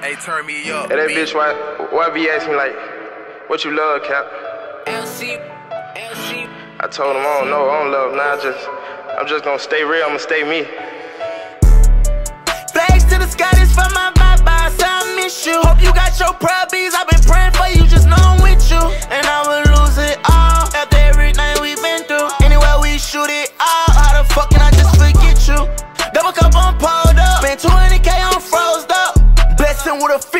Hey, turn me up. Hey, that bitch, why, why be asking like, what you love, Cap? LC, LC. I told him I don't know, I don't love. Now I just, I'm just gonna stay real. I'ma stay me. Flags to the sky, this for my vibe, I say I miss you. Hope you got your proud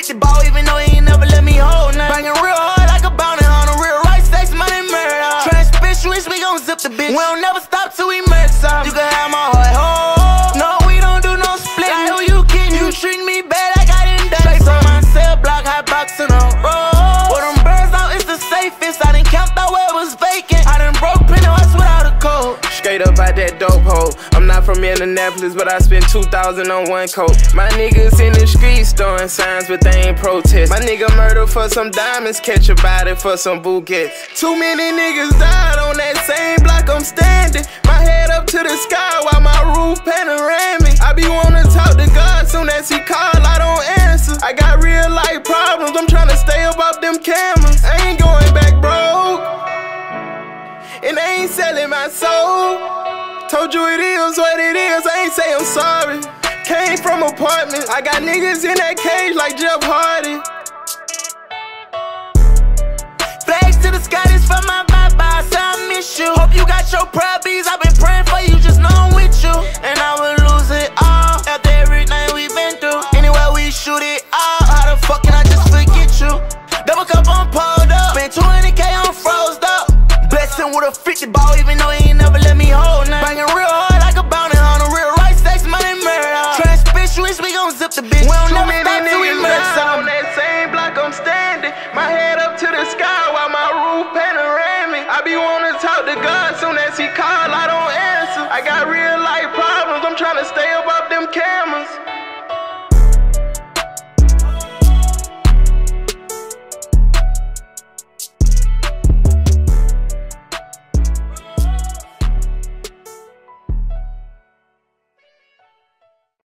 A 50 ball, even though he ain't never let me hold nothing. Banging real hard like a bounty on a real right sex, money murder. Transpiscuous, we gon' zip the bitch. We don't never stop till we murder something. You can have my heart, oh. No, we don't do no split. Like who you kidding? You treat me bad, I got in that. Straight from my cell block, hot boxing on road. With them birds out, it's the safest. I done camped out where it was vacant. I done broke Pennywise without a code. Straight up out that dope hole. I'm not from Indianapolis, but I spent 2,000 on one coat. My niggas in the throwing signs, but they ain't protest. My nigga murder for some diamonds, catch a body for some bouquets. Too many niggas died on that same block I'm standing. My head up to the sky while my roof panoramic. I be wanna talk to God soon as he call, I don't answer. I got real life problems, I'm tryna stay above them cameras. I ain't going back broke and I ain't selling my soul. Told you it is what it is, I ain't say I'm sorry. Came from apartments, I got niggas in that cage like Jeff Hardy. Flags to the sky, this for my vibe, I say I miss you. Hope you got your proud bees, I've been praying for you, just know I'm with you. And I will lose it all after everything we've been through. Anywhere we shoot it all, how the fuck can I just forget you? Double cup on pulled up, spent 20k on froze up. Blessing with a 50 ball, even though to soon as he call, I don't answer. I got real life problems, I'm stay above them cameras.